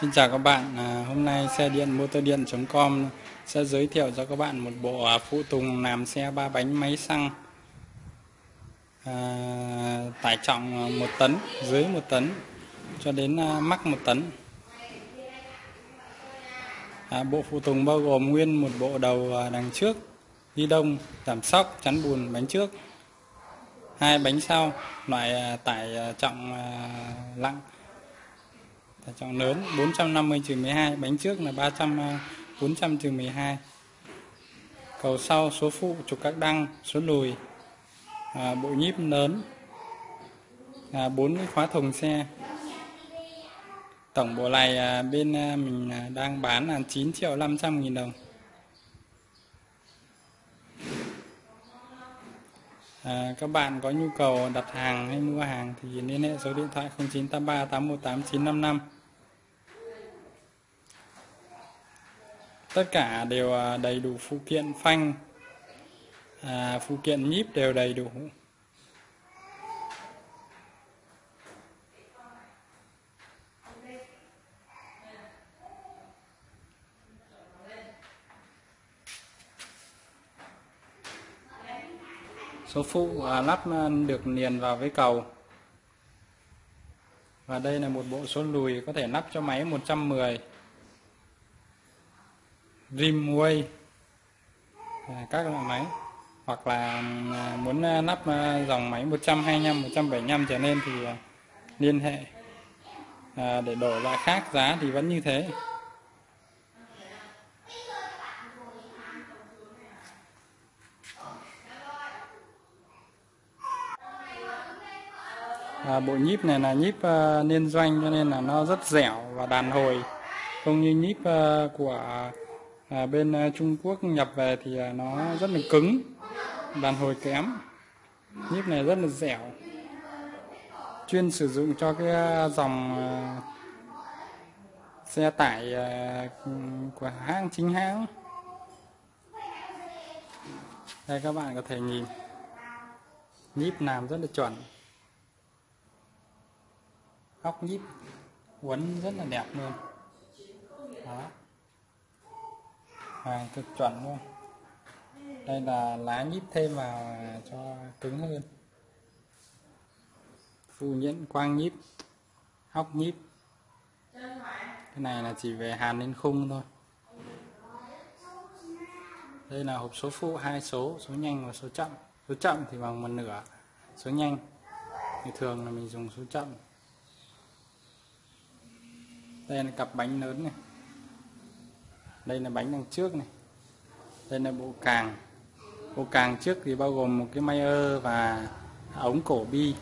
Xin chào các bạn, à, hôm nay xe điện motor điện.com sẽ giới thiệu cho các bạn một bộ phụ tùng làm xe ba bánh máy xăng. À, tải trọng 1 tấn, dưới 1 tấn cho đến à, mắc 1 tấn. À, bộ phụ tùng bao gồm nguyên một bộ đầu à, đằng trước, ghi đông, giảm sóc, chắn bùn bánh trước, hai bánh sau, loại à, tải à, trọng à, lặng tải trọng lớn 450 trừ 12 bánh trước là 300 400 à, trừ 12 cầu sau số phụ trục các đăng số lùi à, bộ nhíp lớn là bốn cái khóa thùng xe. Tổng bộ này à, bên à, mình à, đang bán là 9 triệu 500 nghìn đồng. À, các bạn có nhu cầu đặt hàng hay mua hàng thì liên hệ số điện thoại 0983 818 955 tất cả đều à, đầy đủ phụ kiện phanh à, phụ kiện nhíp đều đầy đủ. Số phụ à, lắp à, được liền vào với cầu. Và đây là một bộ số lùi có thể lắp cho máy 110 Rimway à, các loại máy. Hoặc là à, muốn à, lắp dòng máy 125 175 trở lên thì liên hệ. Để đổi loại khác giá thì vẫn như thế. À, bộ nhíp này là nhíp uh, liên doanh cho nên là nó rất dẻo và đàn hồi. Không như nhíp uh, của à, bên uh, Trung Quốc nhập về thì uh, nó rất là cứng đàn hồi kém. Nhíp này rất là dẻo. Chuyên sử dụng cho cái dòng uh, xe tải uh, của hãng chính hãng. Đây các bạn có thể nhìn. Nhíp làm rất là chuẩn góc nhíp, quấn rất là đẹp luôn. Đó. Hàng cực chuẩn luôn. Đây là lá nhíp thêm vào cho cứng hơn. Phụ nhẫn quang nhíp, hóc nhíp. Cái này là chỉ về hàn lên khung thôi. Đây là hộp số phụ hai số số nhanh và số chậm. Số chậm thì bằng một nửa, số nhanh. Thì thường là mình dùng số chậm đây là cặp bánh lớn này. Đây là bánh đằng trước này. Đây là bộ càng. Bộ càng trước thì bao gồm một cái mayer và ống cổ bi.